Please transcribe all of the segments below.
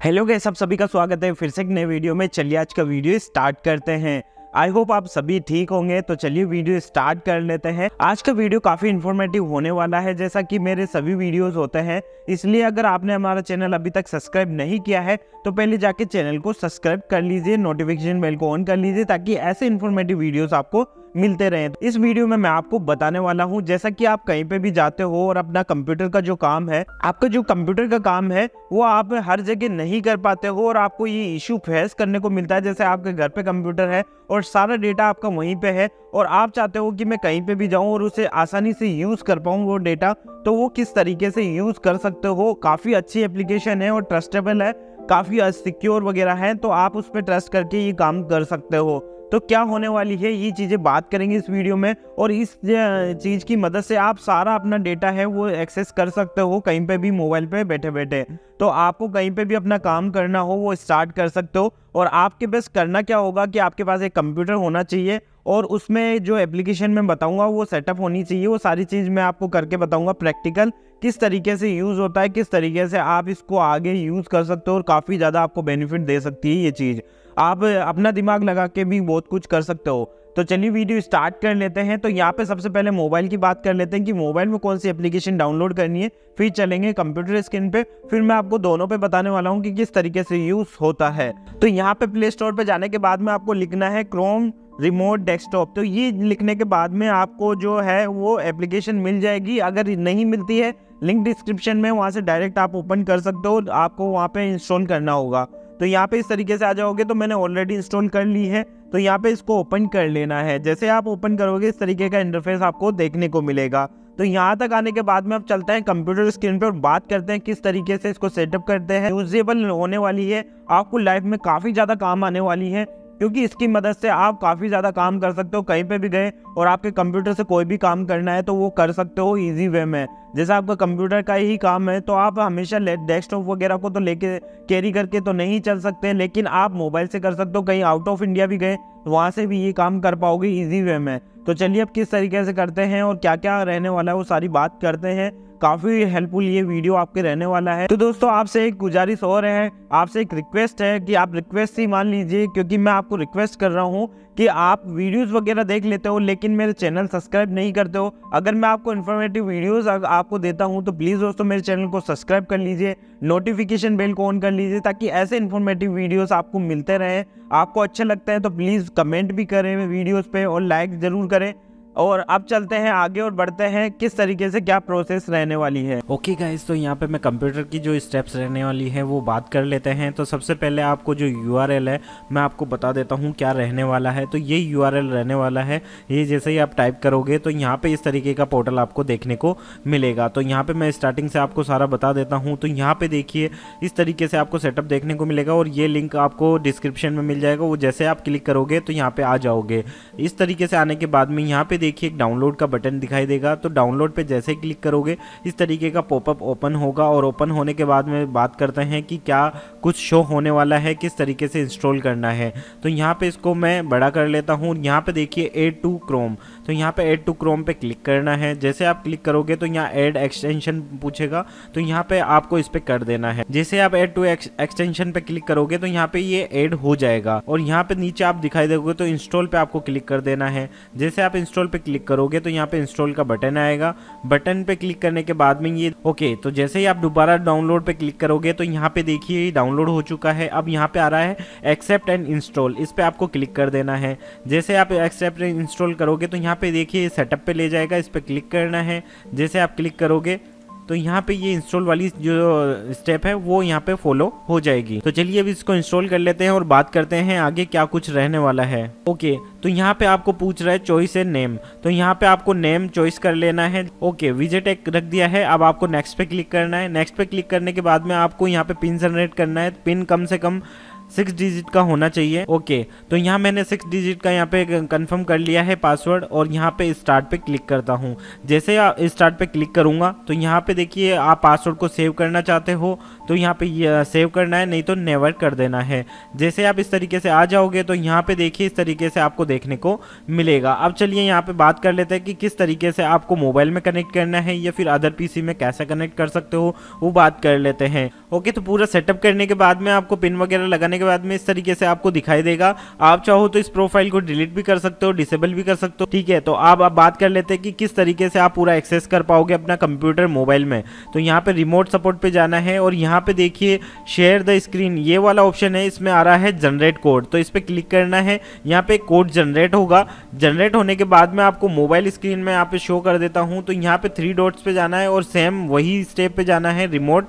Hello guys सब सभी का स्वागत है। फिर से एक नए वीडियो में। चलिए आज का वीडियो स्टार्ट करते हैं। आई होप आप सभी ठीक होंगे। तो चलिए वीडियो स्टार्ट कर लेते हैं। आज का वीडियो काफ़ी इन्फॉर्मेटिव होने वाला है, जैसा कि मेरे सभी वीडियोस होते हैं। इसलिए अगर आपने हमारा चैनल अभी तक सब्सक्राइब नहीं किया है तो पहले जाके चैनल को सब्सक्राइब कर लीजिए नोटिफिकेशन बेल को ऑन कर लीजिए, ताकि ऐसे इन्फॉर्मेटिव वीडियोस आपको मिलते रहे। इस वीडियो में मैं आपको बताने वाला हूँ, जैसा कि आप कहीं पे भी जाते हो और अपना कंप्यूटर का जो काम है, आपका जो कंप्यूटर का काम है, वो आप हर जगह नहीं कर पाते हो और आपको ये इशू फेस करने को मिलता है, जैसे आपके घर पे कंप्यूटर है और सारा डेटा आपका वहीं पे है और आप चाहते हो कि मैं कहीं पे भी जाऊँ और उसे आसानी से यूज़ कर पाऊँ वो डेटा तो वो किस तरीके से यूज़ कर सकते हो? काफ़ी अच्छी एप्लीकेशन है और ट्रस्टेबल है, काफ़ी सिक्योर वगैरह है तो आप उस पर ट्रस्ट करके ये काम कर सकते हो। तो क्या होने वाली है? ये चीज़ें बात करेंगे इस वीडियो में और इस चीज़ की मदद से आप सारा अपना डेटा है वो एक्सेस कर सकते हो कहीं पे भी मोबाइल पे बैठे बैठे। तो आपको कहीं पे भी अपना काम करना हो, वो स्टार्ट कर सकते हो और आपके बस करना क्या होगा कि आपके पास एक कंप्यूटर होना चाहिए और उसमें जो एप्लीकेशन मैं बताऊँगा वो सेटअप होनी चाहिए। वो सारी चीज़ मैं आपको करके बताऊँगा प्रैक्टिकल किस तरीके से यूज़ होता है, किस तरीके से आप इसको आगे यूज़ कर सकते हो और काफ़ी ज़्यादा आपको बेनिफिट दे सकती है ये चीज़। आप अपना दिमाग लगा के भी बहुत कुछ कर सकते हो। तो चलिए वीडियो स्टार्ट कर लेते हैं। तो यहाँ पे सबसे पहले मोबाइल की बात कर लेते हैं कि मोबाइल में कौन सी एप्लीकेशन डाउनलोड करनी है, फिर चलेंगे कंप्यूटर स्क्रीन पे, फिर मैं आपको दोनों पे बताने वाला हूँ कि किस तरीके से यूज़ होता है। तो यहाँ पे प्ले स्टोर पे जाने के बाद में आपको लिखना है क्रोम रिमोट डेस्कटॉप तो ये लिखने के बाद में आपको जो है वो एप्लीकेशन मिल जाएगी। अगर नहीं मिलती है लिंक डिस्क्रिप्शन में वहाँ से डायरेक्ट आप ओपन कर सकते हो। आपको वहाँ पे इंस्टॉल करना होगा। तो यहाँ पे इस तरीके से आ जाओगे तो मैंने ऑलरेडी इंस्टॉल कर ली है। तो यहाँ पे इसको ओपन कर लेना है। जैसे आप ओपन करोगे, इस तरीके का इंटरफेस आपको देखने को मिलेगा। तो यहाँ तक आने के बाद में अब चलते हैं कंप्यूटर स्क्रीन पर बात करते हैं किस तरीके से इसको सेटअप करते हैं। यूजेबल होने वाली है। आपको लाइफ में काफ़ी ज़्यादा काम आने वाली है। क्योंकि इसकी मदद से आप काफ़ी ज़्यादा काम कर सकते हो, कहीं पे भी गए और आपके कंप्यूटर से कोई भी काम करना है तो वो कर सकते हो इजी वे में। जैसे आपका कंप्यूटर का ही काम है तो आप हमेशा डेस्कटॉप वगैरह को तो लेके कैरी करके तो नहीं चल सकते, लेकिन आप मोबाइल से कर सकते हो, कहीं आउट ऑफ़ इंडिया भी गए, वहाँ से भी ये काम कर पाओगे ईजी वे में। तो चलिए अब किस तरीके से करते हैं और क्या क्या रहने वाला है, वो सारी बात करते हैं। काफ़ी हेल्पफुल ये वीडियो आपके रहने वाला है। तो दोस्तों, आपसे एक गुजारिश और है, आपसे एक रिक्वेस्ट है कि आप रिक्वेस्ट ही मान लीजिए, क्योंकि मैं आपको रिक्वेस्ट कर रहा हूँ कि आप वीडियोस वगैरह देख लेते हो, लेकिन मेरे चैनल सब्सक्राइब नहीं करते हो। अगर मैं आपको इन्फॉर्मेटिव वीडियोस आपको देता हूँ तो प्लीज़ दोस्तों, मेरे चैनल को सब्सक्राइब कर लीजिए नोटिफिकेशन बेल को ऑन कर लीजिए, ताकि ऐसे इन्फॉर्मेटिव वीडियोस आपको मिलते रहें। आपको अच्छा लगता है तो प्लीज़ कमेंट भी करें वीडियोज़ पर और लाइक ज़रूर करें। और अब चलते हैं आगे और बढ़ते हैं किस तरीके से क्या प्रोसेस रहने वाली है। ओके okay गाइस तो यहाँ पे मैं कंप्यूटर की जो स्टेप्स रहने वाली है, वो बात कर लेते हैं। तो सबसे पहले आपको जो यूआरएल है, मैं आपको बता देता हूँ क्या रहने वाला है। तो ये यूआरएल रहने वाला है, ये जैसे ही आप टाइप करोगे तो यहाँ पे इस तरीके का पोर्टल आपको देखने को मिलेगा। तो यहाँ पे मैं स्टार्टिंग से आपको सारा बता देता हूँ। तो यहाँ पे देखिए, इस तरीके से आपको सेटअप देखने को मिलेगा और ये लिंक आपको डिस्क्रिप्शन में मिल जाएगा। वो जैसे आप क्लिक करोगे तो यहाँ पे आ जाओगे। इस तरीके से आने के बाद में यहाँ पे देखिए, एक डाउनलोड का बटन दिखाई देगा। तो डाउनलोड पे जैसे क्लिक करोगे, इस तरीके का पॉपअप ओपन होगा और ओपन होने के बाद में बात करते हैं कि क्या कुछ शो होने वाला है, किस तरीके से इंस्टॉल करना है। तो यहाँ पे इसको मैं बड़ा कर लेता हूँ। यहाँ पे देखिए एड टू क्रोम तो यहाँ पे एड टू क्रोम पे क्लिक करना है। जैसे आप क्लिक करोगे तो यहाँ एड एक्सटेंशन पूछेगा। तो यहाँ पे आपको इस पे कर देना है। जैसे आप एड टू एक्सटेंशन पे क्लिक करोगे तो यहाँ पे ये ऐड हो जाएगा। और यहाँ पे नीचे आप दिखाई दोगे तो इंस्टॉल पे आपको क्लिक कर देना है। जैसे आप इंस्टॉल पे क्लिक करोगे तो यहाँ पे इंस्टॉल का बटन आएगा। बटन पे क्लिक करने के बाद में ये ओके तो जैसे ही आप दोबारा डाउनलोड पे क्लिक करोगे तो यहाँ पे देखिए डाउनलोड हो चुका है। अब यहाँ पे आ रहा है एक्सेप्ट एंड इंस्टॉल इस पे आपको क्लिक कर देना है। जैसे आप एक्सेप्ट एंड इंस्टॉल करोगे तो यहाँ पे देखिए सेटअप पे ले जाएगा। इस पर क्लिक करना है। जैसे आप क्लिक करोगे तो यहाँ पे ये इंस्टॉल वाली जो स्टेप है, वो यहाँ पे फॉलो हो जाएगी। तो चलिए अब इसको इंस्टॉल कर लेते हैं और बात करते हैं आगे क्या कुछ रहने वाला है। ओके तो यहाँ पे आपको पूछ रहा है चॉइस है नेम तो यहाँ पे आपको नेम चॉइस कर लेना है। ओके विजेट एक रख दिया है। अब आपको नेक्स्ट पे क्लिक करना है। नेक्स्ट पे क्लिक करने के बाद में आपको यहाँ पे पिन जनरेट करना है। पिन कम से कम सिक्स डिजिट का होना चाहिए। ओके तो यहाँ मैंने सिक्स डिजिट का यहाँ पे कंफर्म कर लिया है पासवर्ड और यहाँ पे स्टार्ट पे क्लिक करता हूँ। जैसे स्टार्ट पे क्लिक करूँगा तो यहाँ पे देखिए आप पासवर्ड को सेव करना चाहते हो तो यहाँ पे सेव करना है, नहीं तो नेवर कर देना है। जैसे आप इस तरीके से आ जाओगे तो यहाँ पे देखिए इस तरीके से आपको देखने को मिलेगा। अब चलिए यहाँ पे बात कर लेते हैं कि किस तरीके से आपको मोबाइल में कनेक्ट करना है, या फिर अदर पीसी में कैसे कनेक्ट कर सकते हो, वो बात कर लेते हैं। ओके तो पूरा सेटअप करने के बाद में आपको पिन वगैरह लगाने के बाद में इस तरीके से आपको दिखाई देगा। आप चाहो तो इस प्रोफ़ाइल को डिलीट भी कर सकते हो डिसेबल भी कर सकते हो। ठीक है तो आप बात कर लेते हैं कि किस तरीके से आप पूरा एक्सेस कर पाओगे अपना कंप्यूटर मोबाइल में। तो यहाँ पे रिमोट सपोर्ट पे जाना है, और यहाँ पे देखिए शेयर द स्क्रीन ये वाला ऑप्शन है, इसमें आ रहा है जनरेट कोड तो इस पर क्लिक करना है। यहाँ पे कोड जनरेट होगा। जनरेट होने के बाद में आपको मोबाइल स्क्रीन में यहाँ पे शो कर देता हूँ। तो यहाँ पे थ्री डॉट्स पे जाना है और सेम वही स्टेप पे जाना है रिमोट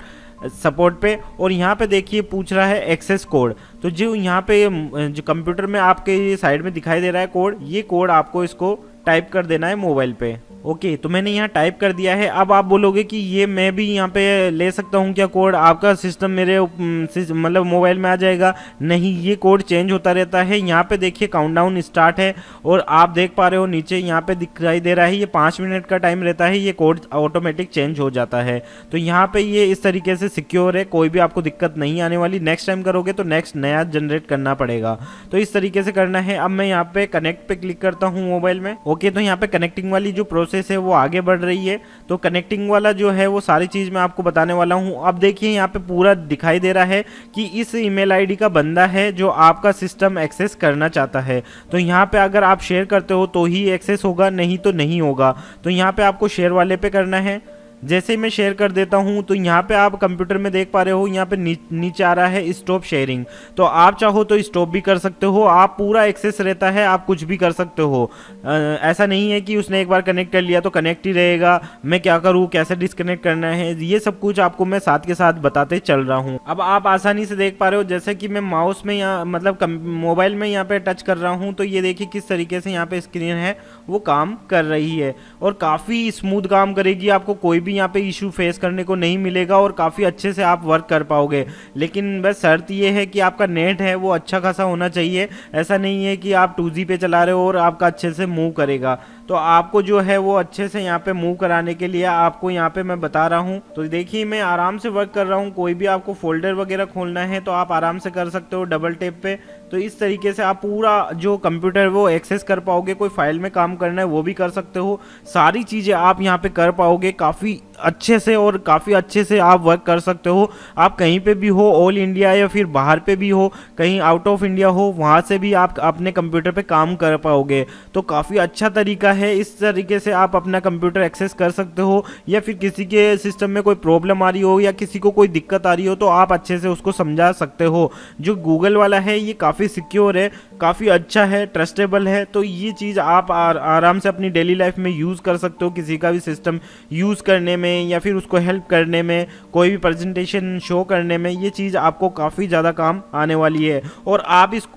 सपोर्ट पे। और यहाँ पे देखिए, पूछ रहा है एक्सेस कोड तो जो यहाँ पे, जो कंप्यूटर में आपके साइड में दिखाई दे रहा है कोड ये कोड आपको इसको टाइप कर देना है मोबाइल पे। ओके तो मैंने यहाँ टाइप कर दिया है। अब आप बोलोगे कि ये मैं भी यहाँ पे ले सकता हूँ क्या कोड आपका सिस्टम मेरे मतलब मोबाइल में आ जाएगा। नहीं, ये कोड चेंज होता रहता है। यहाँ पे देखिए काउंटडाउन स्टार्ट है और आप देख पा रहे हो नीचे यहाँ पे दिखाई दे रहा है। ये पाँच मिनट का टाइम रहता है। ये कोड ऑटोमेटिक चेंज हो जाता है। तो यहाँ पर ये इस तरीके से सिक्योर है। कोई भी आपको दिक्कत नहीं आने वाली। नेक्स्ट टाइम करोगे तो नेक्स्ट नया जनरेट करना पड़ेगा। तो इस तरीके से करना है। अब मैं यहाँ पे कनेक्ट पे क्लिक करता हूँ मोबाइल में। ओके तो यहाँ पे कनेक्टिंग वाली जो प्रोसेस है, वो आगे बढ़ रही है। तो कनेक्टिंग वाला जो है, वो सारी चीज़ मैं आपको बताने वाला हूँ। अब देखिए, यहाँ पे पूरा दिखाई दे रहा है कि इस ईमेल आईडी का बंदा है जो आपका सिस्टम एक्सेस करना चाहता है। तो यहाँ पे अगर आप शेयर करते हो तो ही एक्सेस होगा, नहीं तो नहीं होगा। तो यहाँ पे आपको शेयर वाले पे करना है। जैसे ही मैं शेयर कर देता हूँ तो यहाँ पे आप कंप्यूटर में देख पा रहे हो यहाँ पे नी, नीचे आ रहा है स्टॉप शेयरिंग तो आप चाहो तो स्टॉप भी कर सकते हो आप पूरा एक्सेस रहता है आप कुछ भी कर सकते हो। आ, ऐसा नहीं है कि उसने एक बार कनेक्ट कर लिया तो कनेक्ट ही रहेगा मैं क्या करूँ कैसे डिसकनेक्ट करना है ये सब कुछ आपको मैं साथ के साथ बताते चल रहा हूँ। अब आप आसानी से देख पा रहे हो जैसे कि मैं माउस में यहाँ मतलब मोबाइल में यहाँ पे टच कर रहा हूँ तो ये देखिए किस तरीके से यहाँ पे स्क्रीन है वो काम कर रही है। और काफ़ी स्मूथ काम करेगी आपको कोई भी भी यहाँ पे इशू फेस करने को नहीं मिलेगा और काफ़ी अच्छे से आप वर्क कर पाओगे। लेकिन बस शर्त ये है कि आपका नेट है, वो अच्छा खासा होना चाहिए। ऐसा नहीं है कि आप टू पे चला रहे हो और आपका अच्छे से मूव करेगा। तो आपको जो है वो अच्छे से यहाँ पे मूव कराने के लिए आपको यहाँ पे मैं बता रहा हूँ। तो देखिए, मैं आराम से वर्क कर रहा हूँ। कोई भी आपको फोल्डर वगैरह खोलना है तो आप आराम से कर सकते हो डबल टेप पे। तो इस तरीके से आप पूरा जो कंप्यूटर वो एक्सेस कर पाओगे, कोई फ़ाइल में काम करना है वो भी कर सकते हो। सारी चीज़ें आप यहाँ पे कर पाओगे, काफ़ी अच्छे से और काफ़ी अच्छे से आप वर्क कर सकते हो। आप कहीं पे भी हो ऑल इंडिया या फिर बाहर पे भी हो, कहीं आउट ऑफ़ इंडिया हो, वहाँ से भी आप अपने कंप्यूटर पे काम कर पाओगे। तो काफ़ी अच्छा तरीका है, इस तरीके से आप अपना कंप्यूटर एक्सेस कर सकते हो, या फिर किसी के सिस्टम में कोई प्रॉब्लम आ रही हो, या किसी को कोई दिक्कत आ रही हो तो आप अच्छे से उसको समझा सकते हो। जो गूगल वाला है, ये काफ़ी सिक्योर है काफ़ी अच्छा है ट्रस्टेबल है तो ये चीज़ आप आर, आराम से अपनी डेली लाइफ में यूज़ कर सकते हो किसी का भी सिस्टम यूज़ करने में या फिर उसको हेल्प करने में कोई भी प्रेजेंटेशन शो करने में ये चीज़ आपको काफ़ी ज़्यादा काम आने वाली है। और आप इस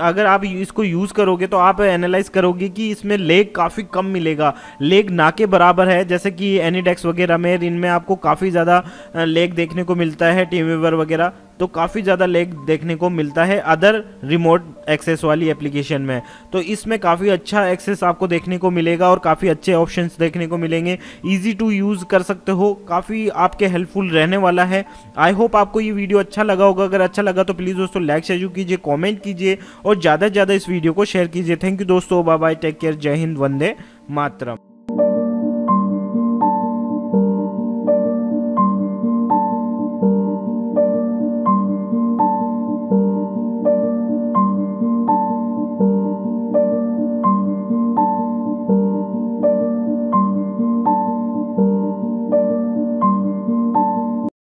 अगर आप इसको यूज़ करोगे तो आप एनालाइज करोगे कि इसमें लेग काफ़ी कम मिलेगा। लेग ना के बराबर है जैसे कि एनीडेक्स वगैरह में इनमें आपको काफ़ी ज़्यादा लेग देखने को मिलता है टीम वगैरह। तो काफ़ी ज़्यादा लेग देखने को मिलता है अदर रिमोट एक्सेस वाली एप्लीकेशन में। तो इसमें काफ़ी अच्छा एक्सेस आपको देखने को मिलेगा और काफ़ी अच्छे ऑप्शंस देखने को मिलेंगे। इजी टू यूज़ कर सकते हो। काफ़ी आपके हेल्पफुल रहने वाला है। आई होप आपको ये वीडियो अच्छा लगा होगा। अगर अच्छा लगा तो प्लीज़ दोस्तों लाइक शेयर कीजिए कॉमेंट कीजिए और ज़्यादा से ज़्यादा इस वीडियो को शेयर कीजिए। थैंक यू दोस्तों। बाय बाय टेक केयर जय हिंद। वंदे मातरम।